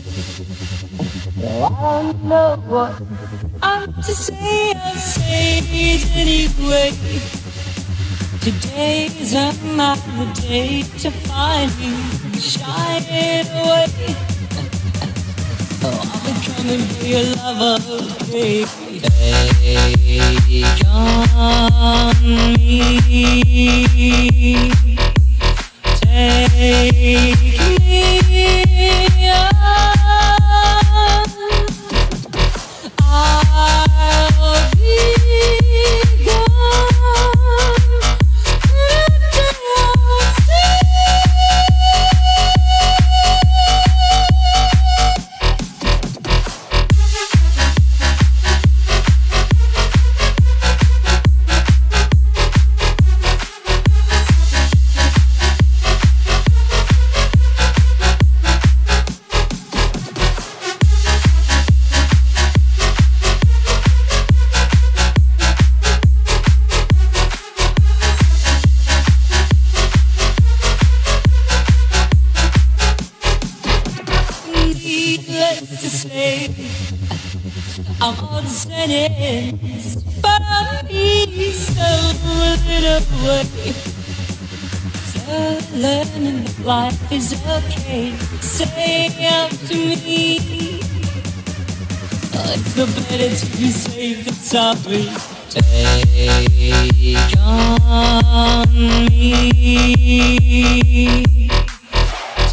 I don't know what I'm to say. I'll say it anyway. Today's another day to find you shining away. Oh, I'll be coming for your lover, baby. Take on me. I'm on but I'm little learning life is okay. Say to me. It's no better to be safe than sorry. Take on me.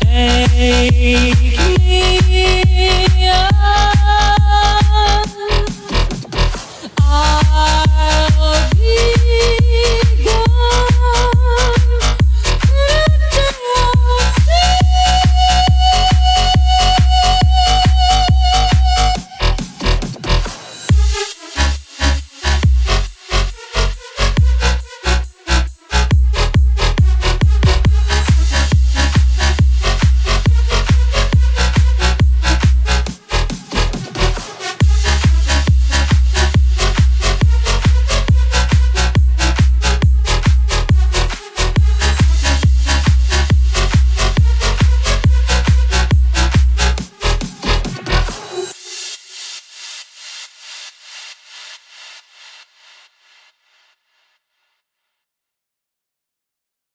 Take me